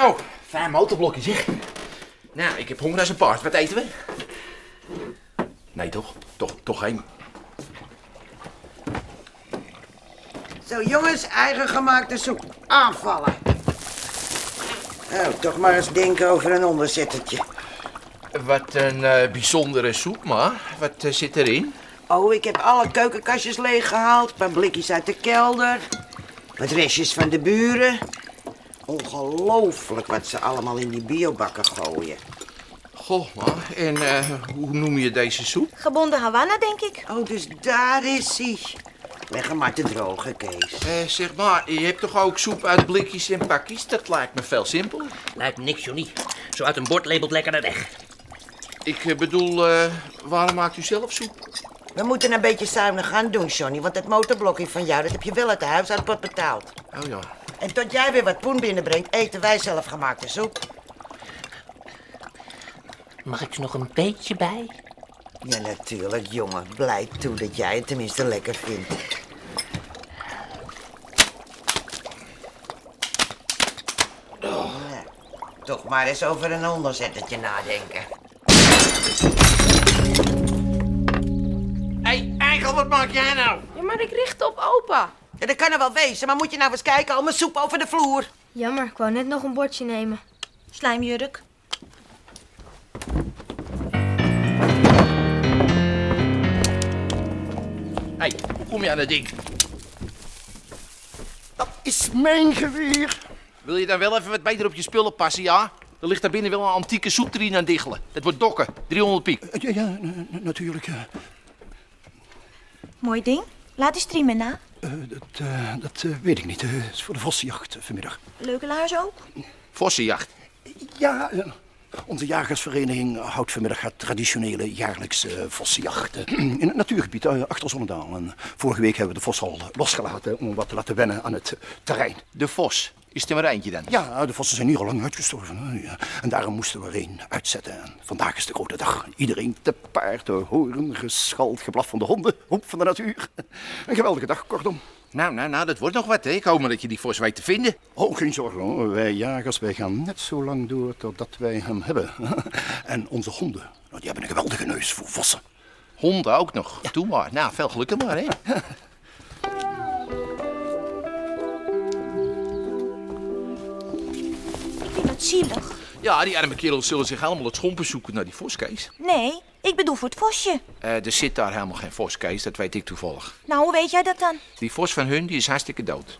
Zo, fijn motorblokje zeg. Nou, ik heb honger als een paard. Wat eten we? Nee, toch? Toch, toch geen. Zo, jongens, eigen gemaakte soep. Aanvallen. Oh, toch maar eens denken over een onderzettertje. Wat een eh, bijzondere soep, maar. Wat eh, zit erin? Oh, ik heb alle keukenkastjes leeggehaald. Een paar blikjes uit de kelder. Wat restjes van de buren. Ongelooflijk wat ze allemaal in die biobakken gooien. Goh, maar. En eh, hoe noem je deze soep? Gebonden Havanna, denk ik. Oh, dus daar is hij. Leg hem maar te drogen, Kees. Eh, zeg maar, je hebt toch ook soep uit blikjes en pakjes? Dat lijkt me veel simpeler. Lijkt me niks, Johnny. Zo uit een bord labelt lekkerder weg. Ik eh, bedoel, eh, waarom maakt u zelf soep? We moeten een beetje zuinig gaan doen, Johnny. Want dat motorblokje van jou, dat heb je wel uit de huishoudpot betaald. Oh ja. En tot jij weer wat poen binnenbrengt, eten wij zelfgemaakte soep. Mag ik er nog een beetje bij? Ja, natuurlijk, jongen. Blij toe dat jij het tenminste lekker vindt. Toch maar eens over een onderzettertje nadenken. Hé, hey, Eikel, wat maak jij nou? Ja, maar ik richt op opa. Ja, dat kan er wel wezen, maar moet je nou eens kijken, al mijn soep over de vloer. Jammer, ik wou net nog een bordje nemen. Slijmjurk. Hé, hey, hoe kom je aan dat ding? Dat is mijn geweer. Wil je dan wel even wat beter op je spullen passen, ja? Er ligt daar binnen wel een antieke soepterrien aan diggelen. Dat wordt dokken, 300 piek. Eh, Ja, ja natuurlijk. eh. Mooi ding. Laat die streamen na. Eh, dat eh, dat eh, weet ik niet. Eh, Het is voor de vossenjacht vanmiddag. Leuke laars ook. Vossenjacht. Ja, onze jagersvereniging houdt vanmiddag het traditionele jaarlijkse eh, vossenjacht. in het natuurgebied achter Zonnedaal. En vorige week hebben we de vos al losgelaten om wat te laten wennen aan het terrein. De vos. Is er maar eentje dan? Ja, de vossen zijn hier al lang uitgestorven. Ja. En daarom moesten we er een uitzetten. En vandaag is de grote dag. Iedereen te paard, te horen, geschald, geblaf van de honden, hoep van de natuur. Een geweldige dag, kortom. Nou, nou, nou, dat wordt nog wat, hè? Ik hoop maar dat je die vos weet te vinden. Oh, geen zorgen hoor. Wij jagers, wij gaan net zo lang door totdat wij hem hebben. En onze honden, nou, die hebben een geweldige neus voor vossen. Honden ook nog. Doe maar. Nou, veel geluk er maar, hè? Zielig. Ja, die arme kerels zullen zich helemaal het schompen zoeken naar die voskees. Nee, ik bedoel voor het vosje. Eh, er zit daar helemaal geen voskees, dat weet ik toevallig. Nou, hoe weet jij dat dan? Die vos van hun, die is hartstikke dood.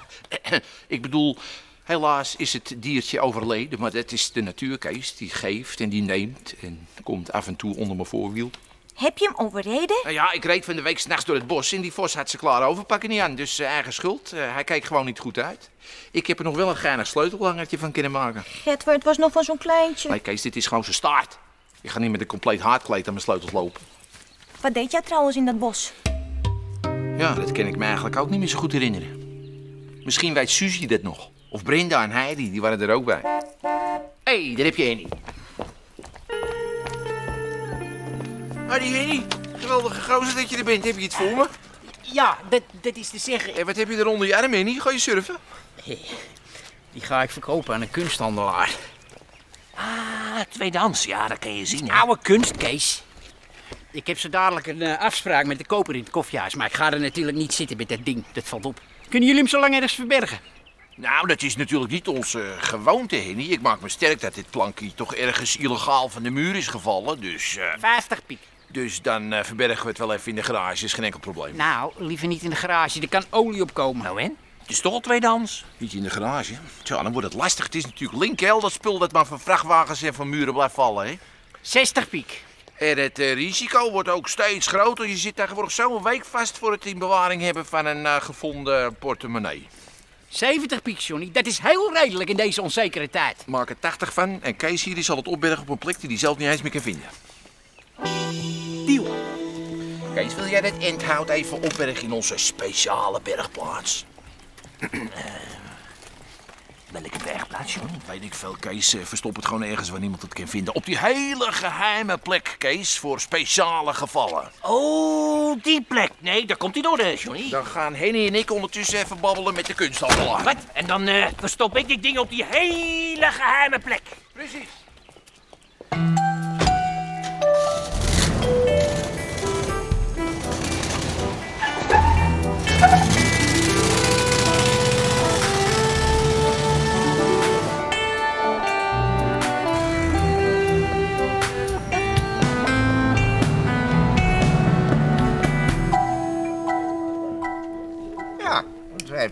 ik bedoel, helaas is het diertje overleden, maar dat is de natuurkees. Die geeft en die neemt en komt af en toe onder mijn voorwiel. Heb je hem overreden? Nou ja, ik reed van de week s'nachts door het bos en die vos had ze klaar overpakken niet aan. Dus eh, eigen schuld. Eh, hij keek gewoon niet goed uit. Ik heb er nog wel een geinig sleutelhangertje van kunnen maken. Getver, het was nog van zo'n kleintje. Nee, Kees, dit is gewoon zijn staart. Je gaat niet met een compleet haardkleed aan mijn sleutels lopen. Wat deed jij trouwens in dat bos? Ja, dat kan ik me eigenlijk ook niet meer zo goed herinneren. Misschien weet Suzy dat nog. Of Brenda en Heidi, die waren er ook bij. Hé, hey, daar heb je Henny. Hoi, Henny. Geweldige gozer dat je er bent. Heb je iets voor me? Ja, dat, dat is te zeggen. En wat heb je er onder je arm, Henny? Ga je surfen? Die ga ik verkopen aan een kunsthandelaar. Ah, tweedehands. Ja, dat kan je zien, hè. Oude kunst, Kees. Ik heb zo dadelijk een eh, afspraak met de koper in het koffiehuis. Maar ik ga er natuurlijk niet zitten met dat ding. Dat valt op. Kunnen jullie hem zo lang ergens verbergen? Nou, dat is natuurlijk niet onze gewoonte, Henny. Ik maak me sterk dat dit plankje toch ergens illegaal van de muur is gevallen. Dus, eh, 50 piek. Dus dan eh, verbergen we het wel even in de garage. Is geen enkel probleem. Nou, liever niet in de garage. Er kan olie op komen. Nou en? Het is toch al tweedehands? Niet in de garage. Tja, dan wordt het lastig. Het is natuurlijk linkel, dat spul dat maar van vrachtwagens en van muren blijft vallen, hè. 60 piek. En het eh, risico wordt ook steeds groter. Je zit tegenwoordig zo'n week vast voor het in bewaring hebben van een eh, gevonden portemonnee. 70 piek, Johnny. Dat is heel redelijk in deze onzekere tijd. Maak er 80 van en Kees hier die zal het opbergen op een plek die hij zelf niet eens meer kan vinden. Kees, wil jij dat endhout even opbergen in onze speciale bergplaats? Welke bergplaats? plaats, Johnny? Weet ik veel, Kees. eh, Verstop het gewoon ergens waar niemand het kan vinden. Op die hele geheime plek, Kees. Voor speciale gevallen. Oh, die plek. Nee, daar komt hij door, eh, Johnny. Dan gaan Henny en ik ondertussen even babbelen met de kunsthandelaar. Wat? En dan eh, verstop ik dit ding op die hele geheime plek. Precies.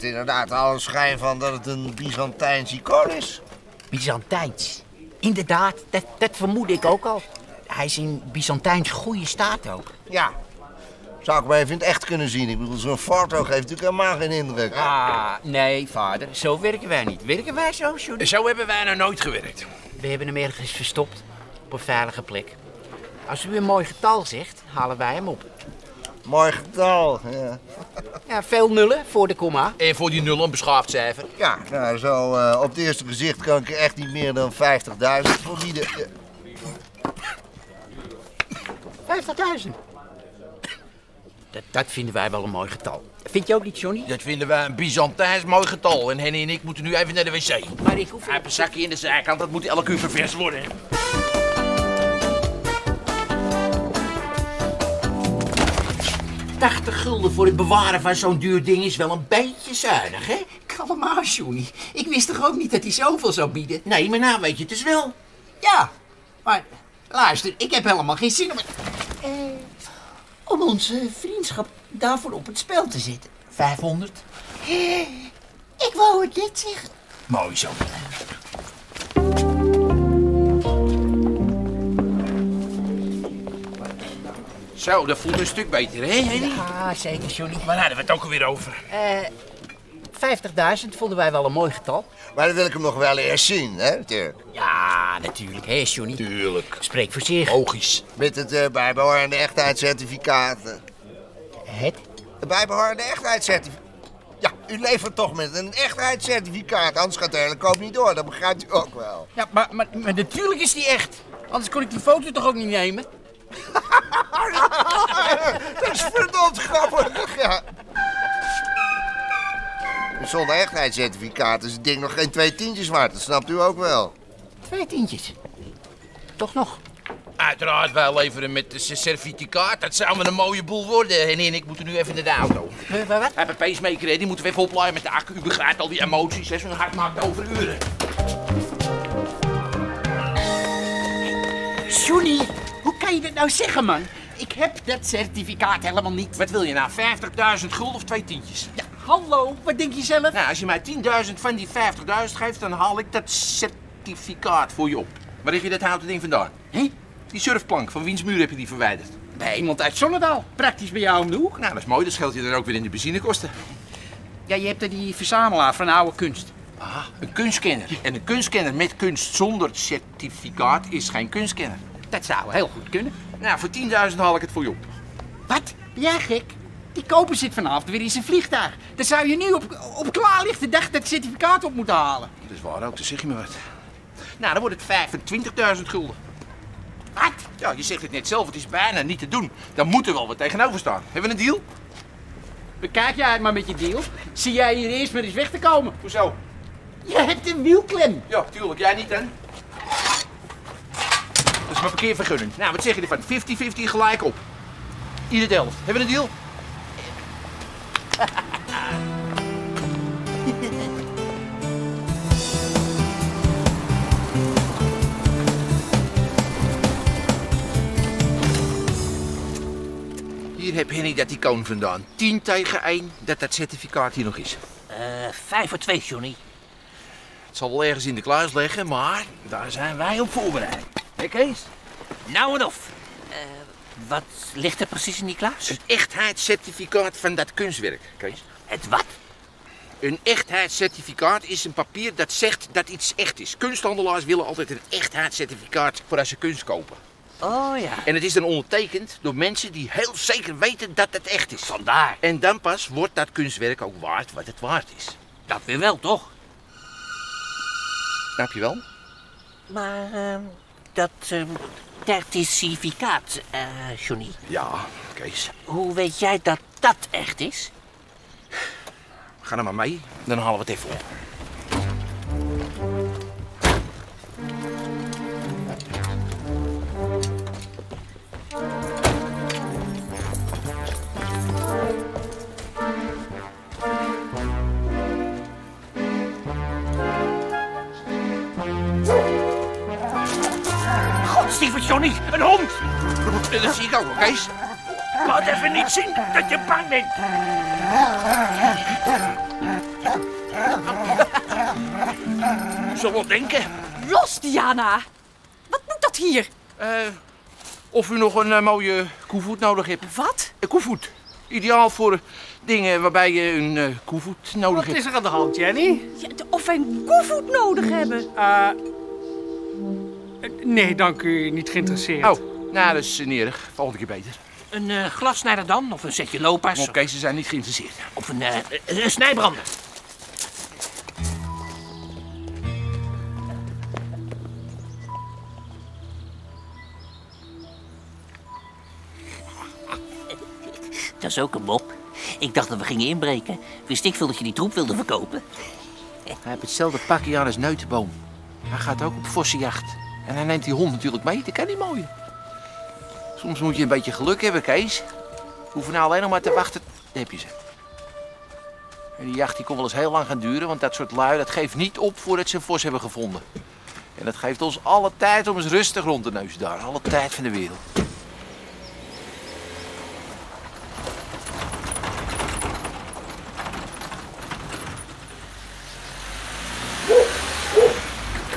Heeft inderdaad al een schijn van dat het een Byzantijns icoon is. Byzantijns. Inderdaad, dat, dat vermoed ik ook al. Hij is in Byzantijns goede staat ook. Ja. Zou ik maar even in het echt kunnen zien. Ik bedoel, zo'n foto geeft natuurlijk helemaal geen indruk. Ah, nee, vader. Zo werken wij niet. Werken wij zo, Johnny? Zo hebben wij nou nooit gewerkt. We hebben hem ergens verstopt. Op een veilige plek. Als u een mooi getal zegt, halen wij hem op. Mooi getal. Ja, Ja, veel nullen voor de komma. En voor die nul een beschaafd cijfer. ja nou, zo eh, op het eerste gezicht kan ik er echt niet meer dan 50.000 voor bieden. Eh, 50.000. Dat, dat vinden wij wel een mooi getal. Vind je ook niet, Johnny? Dat vinden wij een Byzantijns mooi getal. En Henny en ik moeten nu even naar de wc. Maar ik hoef... Hij heeft een zakje in de zijkant, dat moet elke uur ververs worden. Gulden voor het bewaren van zo'n duur ding is wel een beetje zuinig, hè? Kalm aan, Johnny. Ik wist toch ook niet dat hij zoveel zou bieden? Nee, maar nou weet je het dus wel. Ja, maar luister, ik heb helemaal geen zin om... Eh, om onze vriendschap daarvoor op het spel te zetten. 500. Ik wou het net zeggen. Mooi zo. Zo, dat voelt een stuk beter, hè, Henny? Ja, zeker, Johnny. Waar hadden we het ook alweer over? Eh 50.000 vonden wij wel een mooi getal. Maar dan wil ik hem nog wel eerst zien, hè, natuurlijk. Ja, natuurlijk, hè, Johnny. Tuurlijk. Spreek voor zich. Logisch. Met het eh, bijbehorende echtheidscertificaat. eh. Het? Het bijbehorende echtheidscertificaat. Ja, u levert toch met een echtheidscertificaat, anders gaat de hele koop niet door. Dat begrijpt u ook wel. Ja, maar, maar, maar natuurlijk is die echt. Anders kon ik die foto toch ook niet nemen? Dat is verdomd grappig, ja. Zonder echtheidscertificaat is het ding nog geen twee tientjes waard. Dat snapt u ook wel. Twee tientjes. Toch nog? Uiteraard, wij leveren met het certificaat. Dat zou een mooie boel worden. Henny en ik moeten nu even naar de auto. Eh, wat? Een pacemaker, hè. die moeten we even oplaaien met de accu. U begrijpt al die emoties, hè. Zo'n hart maakt overuren. Johnny, hoe kan je dat nou zeggen, man? Ik heb dat certificaat helemaal niet. Wat wil je nou, 50.000 gulden of twee tientjes? Ja, hallo, wat denk je zelf? Nou, als je mij 10.000 van die 50.000 geeft, dan haal ik dat certificaat voor je op. Waar heb je dat houten ding vandaan? Hé? Die surfplank, van wiens muur heb je die verwijderd? Bij iemand uit Zonnedaal. Praktisch bij jou om de hoek. Nou, dat is mooi, dat scheelt je dan ook weer in de benzinekosten. Ja, je hebt er die verzamelaar van oude kunst. Ah, een kunstkenner. En een kunstkenner met kunst zonder certificaat is geen kunstkenner. Dat zou heel goed kunnen. Nou, voor 10.000 haal ik het voor je op. Wat? Ben jij gek? Die koper zit vanavond weer in zijn vliegtuig. Dan zou je nu op, op klaarlichte dag dat certificaat op moeten halen. Dat is waar ook, dan zeg je me wat. Nou, dan wordt het 25.000 gulden. Wat? Ja, je zegt het net zelf, het is bijna niet te doen. Dan moet er wel wat tegenover staan. Hebben we een deal? Bekijk jij het maar met je deal. Zie jij hier eerst maar eens weg te komen. Hoezo? Je hebt een wielklem. Ja, tuurlijk. Jij niet dan? Dat is mijn parkeervergunning. Nou, wat zeg je ervan? 50-50 gelijk op. Ieder de helft. Hebben we een deal? Hier heb Henny dat icoon vandaan. 10 tegen 1 dat dat certificaat hier nog is. Eh, vijf voor twee, Johnny. Het zal wel ergens in de kluis liggen, maar daar zijn wij op voorbereid. Hé Kees? Nou en of. Eh, wat ligt er precies in die kluis? Het echtheidscertificaat van dat kunstwerk, Kees. Het wat? Een echtheidscertificaat is een papier dat zegt dat iets echt is. Kunsthandelaars willen altijd een echtheidscertificaat voor als ze kunst kopen. Oh ja. En het is dan ondertekend door mensen die heel zeker weten dat het echt is. Vandaar. En dan pas wordt dat kunstwerk ook waard wat het waard is. Dat weer wel, toch? Snap je wel? Maar ehm, dat ehm, certificaat, eh, Johnny. Ja, Kees. Hoe weet jij dat dat echt is? Ga er maar mee, dan halen we het even op. Godstieve Johnny, een hond! Dat zie ik ook, Kees. Laat even niet zien dat je bang bent. Zullen we denken? Los, Diana! Wat moet dat hier? Eh, of u nog een eh, mooie koevoet nodig hebt. Wat? Een koevoet. Ideaal voor dingen waarbij je een eh, koevoet nodig Wat hebt. is er aan de hand, Jenny? Ja, of wij een koevoet nodig hebben? Eh, eh, nee, dank u. Niet geïnteresseerd. Oh, nou, dat is eh, niet erg. Volgende keer beter. Een eh glassnijder dan? Of een setje lopas? Kees, ze zijn niet geïnteresseerd. Of een, eh, een snijbrander? Dat is ook een mop. Ik dacht dat we gingen inbreken. Wist ik veel dat je die troep wilde verkopen. Hij heeft hetzelfde pakje aan als Neutenboom. Hij gaat ook op vossenjacht. En hij neemt die hond natuurlijk mee. Dat kan niet mooi. Soms moet je een beetje geluk hebben, Kees. Hoeven nou alleen nog maar te wachten. Heb je ze. En die jacht die kon wel eens heel lang gaan duren, want dat soort lui dat geeft niet op voordat ze een vos hebben gevonden. En dat geeft ons alle tijd om eens rustig rond te neuzen daar. Alle tijd van de wereld.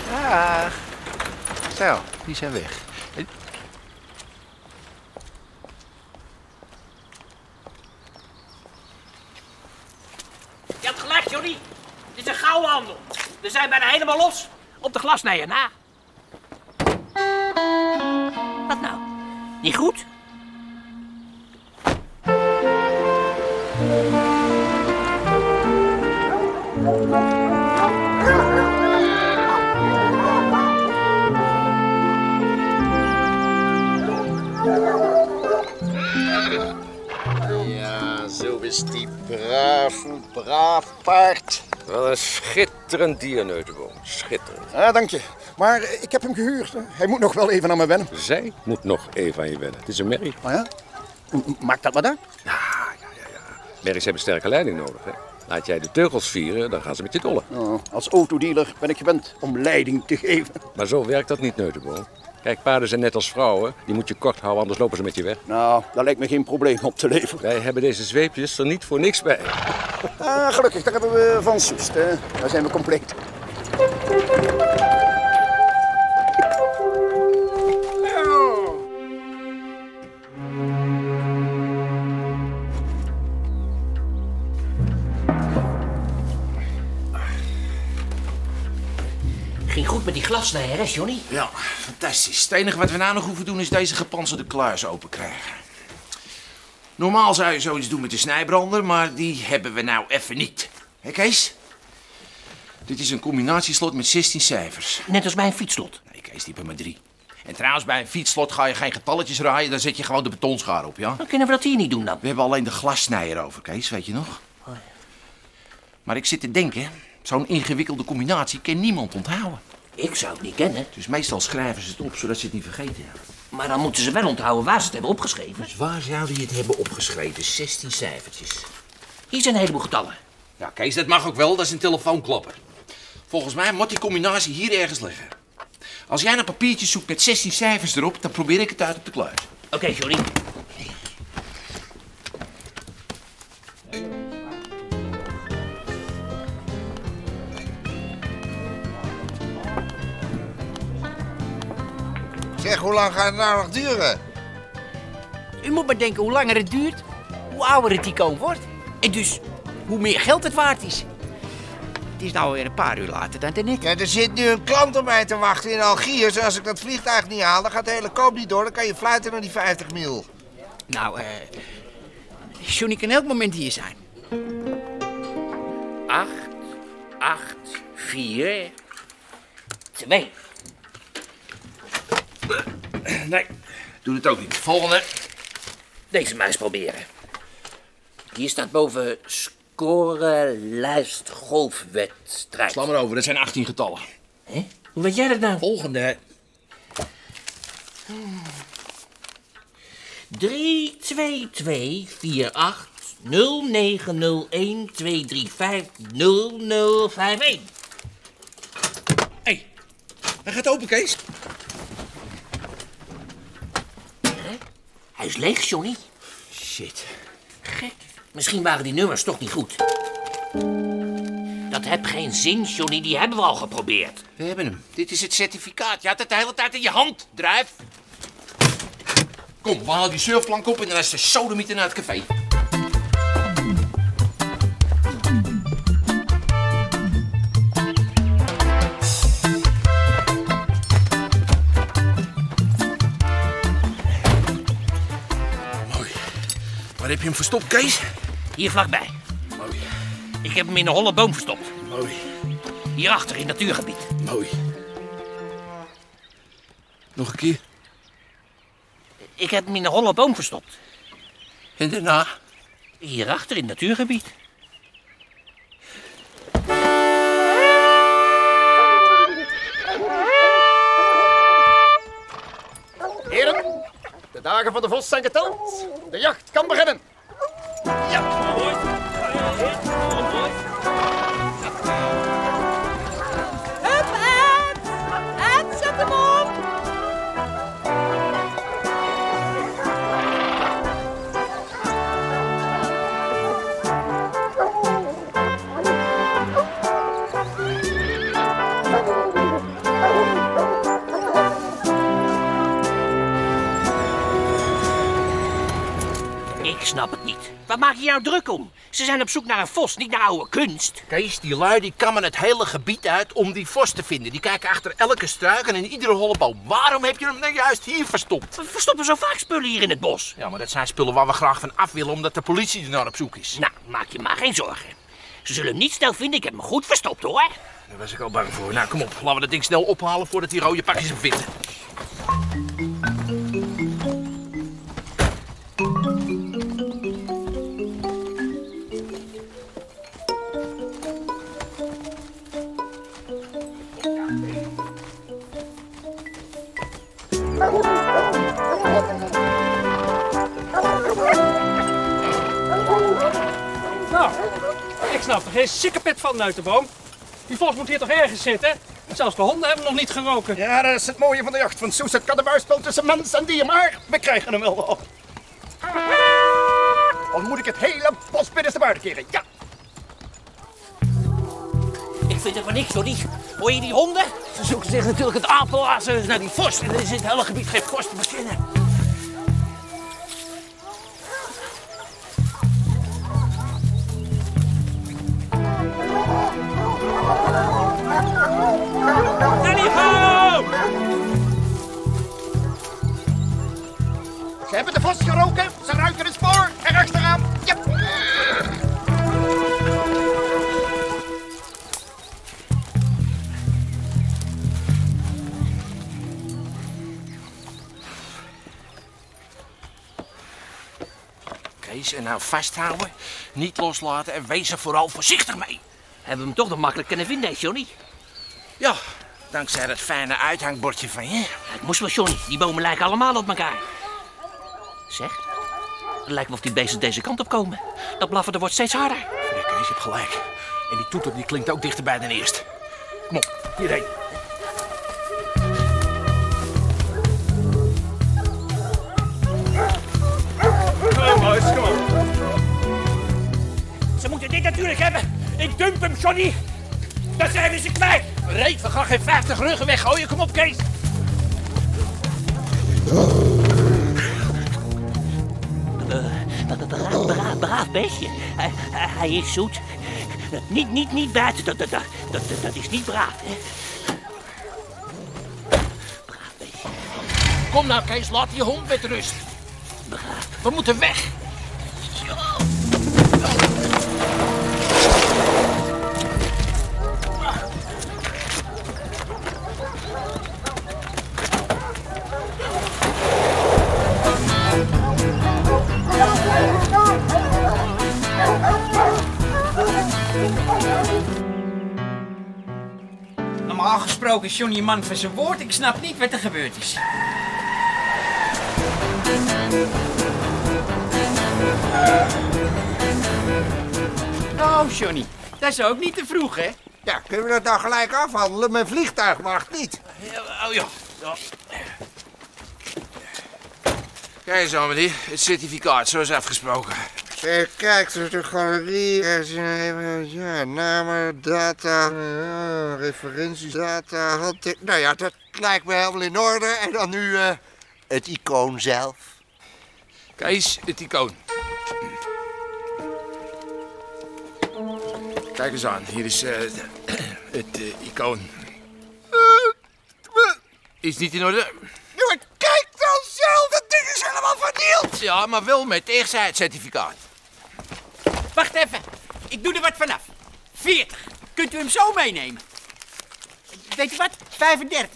Dag. Zo, die zijn weg. En- Je hebt gelijk, Johnny. Dit is een gouden handel. We zijn bijna helemaal los. Op de glasnijer na. Wat nou? Niet goed? Is die braaf, braaf paard. Wat een schitterend dier, Neutenboom. Schitterend. Ah, dank je. Maar ik heb hem gehuurd. hè. Hij moet nog wel even aan me wennen. Zij moet nog even aan je wennen. Het is een merrie. Oh ja? Maakt dat wat uit? Merries hebben sterke leiding nodig. Hè? Laat jij de teugels vieren, dan gaan ze met je dollen. Oh, als autodealer ben ik gewend om leiding te geven. Maar zo werkt dat niet, Neutenboom. Kijk, paarden zijn net als vrouwen. Die moet je kort houden, anders lopen ze met je weg. Nou, daar lijkt me geen probleem op te leveren. Wij hebben deze zweepjes er niet voor niks bij. Ah, gelukkig, daar hebben we Van Soest. Hè. Daar zijn we compleet. Johnny? Ja, fantastisch. Het enige wat we nou nog hoeven doen is deze gepantserde kluis open krijgen. Normaal zou je zoiets doen met de snijbrander, maar die hebben we nou even niet. Hé Kees? Dit is een combinatieslot met 16 cijfers. Net als bij een fietsslot. Nee, Kees, die hebben maar drie. En trouwens, bij een fietsslot ga je geen getalletjes raaien, dan zet je gewoon de betonschaar op, ja? Dan kunnen we dat hier niet doen dan. We hebben alleen de glassnijer over, Kees, weet je nog? Maar ik zit te denken, zo'n ingewikkelde combinatie kan niemand onthouden. Ik zou het niet kennen. Dus meestal schrijven ze het op, zodat ze het niet vergeten. Maar dan moeten ze wel onthouden waar ze het hebben opgeschreven. Dus waar zouden die het hebben opgeschreven? 16 cijfertjes. Hier zijn een heleboel getallen. Ja, Kees, dat mag ook wel. Dat is een telefoonklapper. Volgens mij moet die combinatie hier ergens liggen. Als jij een papiertje zoekt met 16 cijfers erop, dan probeer ik het uit op de kluis. Oké, Johnny. Hoe lang gaat het nou nog duren? U moet maar denken hoe langer het duurt, hoe ouder het icoon wordt. En dus hoe meer geld het waard is. Het is nou weer een paar uur later dan daarnet. Ja, er zit nu een klant op mij te wachten in Algiers. Als ik dat vliegtuig niet haal, dan gaat de hele koop niet door. Dan kan je fluiten naar die 50 mil. Nou, eh... Johnny kan elk moment hier zijn. 8, 8, 4, mee. Nee, doe het ook niet. Volgende. Deze maar eens proberen. Hier staat boven score, lijst, golfwedstrijd. Sla maar over, dat zijn 18 getallen. Hè? Hoe weet jij dat nou? Volgende. 3, 2, 2, 4, 8, 0, 9, 0, 1, 2, 3, 5, 0, 0, 5, 1. Hé, hij gaat open, Kees. Hij is leeg, Johnny. Shit. Gek. Misschien waren die nummers toch niet goed. Dat heeft geen zin, Johnny. Die hebben we al geprobeerd. We hebben hem. Dit is het certificaat. Je had het de hele tijd in je hand. Drijf. Kom, we halen die surfplank op en dan is de sodemieter naar het café. Heb je hem verstopt, Kees? Hier vlakbij. Mooi. Ik heb hem in een holle boom verstopt. Mooi. Hierachter in het natuurgebied. Mooi. Nog een keer. Ik heb hem in een holle boom verstopt. En daarna? Hierachter in het natuurgebied. Dagen van de vos zijn geteld. De jacht kan beginnen. Hup, Ik snap het niet. Waar maak je nou druk om? Ze zijn op zoek naar een vos, niet naar oude kunst. Kees, die lui die kammen het hele gebied uit om die vos te vinden. Die kijken achter elke struik en in iedere holle boom. Waarom heb je hem nou juist hier verstopt? We verstoppen zo vaak spullen hier in het bos. Ja, maar dat zijn spullen waar we graag van af willen omdat de politie er naar op zoek is. Nou, maak je maar geen zorgen. Ze zullen hem niet snel vinden. Ik heb hem goed verstopt, hoor. Daar was ik al bang voor. Nou, kom op. Laten we dat ding snel ophalen voordat die rode pakjes hem vinden. Nou, ik snap er geen sikkepit van uit de boom. Die vos moet hier toch ergens zitten? Zelfs de honden hebben nog niet geroken. Ja, dat is het mooie van de jacht. Van Soes het kaddebuisspel tussen mens en dier. Maar we krijgen hem wel op. Al moet ik het hele bos binnenstebuiten keren. Ja. Ik vind het maar niks, hoor. Die, hoor je die honden? Ze zoeken zich natuurlijk het apenlazen naar die vos. En er is in het hele gebied geen vos te ho! Ze hebben de vos geroken. En nou vasthouden, niet loslaten en wees er vooral voorzichtig mee. Hebben we hem toch nog makkelijk kunnen vinden, hè, Johnny? Ja, dankzij dat fijne uithangbordje van je. Het moest wel, Johnny. Die bomen lijken allemaal op elkaar. Zeg, het lijkt wel of die beesten deze kant op komen. Dat blaffen er wordt steeds harder. Ja, Kees, je hebt gelijk. En die toeter die klinkt ook dichterbij dan eerst. Kom op, hierheen. Natuurlijk hebben. Ik dump hem, Johnny. Dan zijn we ze kwijt. Reet, we gaan geen 50 ruggen weggooien. Kom op, Kees. Braaf, braaf, braaf, braaf beestje. Hij, hij- is zoet. Niet, niet, niet buiten. Dat, dat, dat, dat, dat is niet braaf, hè. Kom nou, Kees, laat die hond met rust. We moeten weg. Gesproken is Johnny een man van zijn woord. Ik snap niet wat er gebeurd is. Oh, Johnny. Dat is ook niet te vroeg, hè? Ja, kunnen we dat nou gelijk afhandelen? Mijn vliegtuig mag niet. Oh ja. Kijk eens aan, meneer. Het certificaat, zoals afgesproken. Eh, kijk, dus de galerie. Er ja, namen, data, eh, referenties, data, handtek- Nou ja, dat lijkt me helemaal in orde. En dan nu eh, het icoon zelf. Kees, het icoon. Kijk eens aan, hier is eh, het icoon. Is niet in orde? Ja, maar kijk dan zelf, dat ding is helemaal vernield. Ja, maar wel met echtscheidscertificaat. Wacht even. Ik doe er wat vanaf. 40. Kunt u hem zo meenemen? Weet u wat? 35.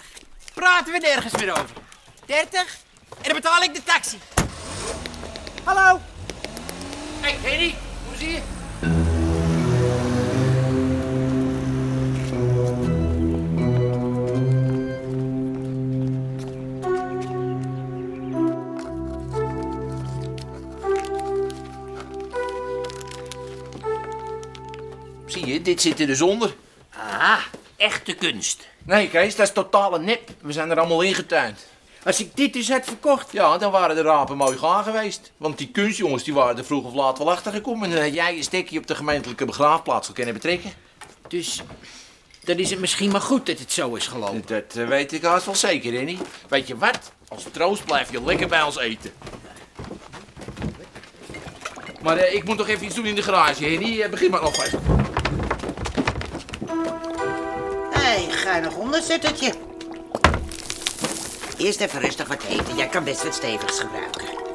Praten we nergens meer over. 30. En dan betaal ik de taxi. Hallo. Hé, hey, Henny. Hoe zie je? Zie je, dit zit er dus onder. Ah, echte kunst. Nee, Kees, dat is totale nep. We zijn er allemaal ingetuind. Als ik dit dus had verkocht... Ja, dan waren de rapen mooi gaar geweest. Want die kunstjongens die waren er vroeg of laat wel achter gekomen. En dan had jij een stekje op de gemeentelijke begraafplaats kunnen betrekken. Dus dan is het misschien maar goed dat het zo is gelopen. Dat eh, weet ik haast wel zeker, Henny. Weet je wat? Als troost blijf je lekker bij ons eten. Maar eh, ik moet nog even iets doen in de garage, Henny. Eh, begin maar nog vast. Hé, hey, nog onderzettertje. Eerst even rustig wat eten. Jij kan best wat stevigs gebruiken.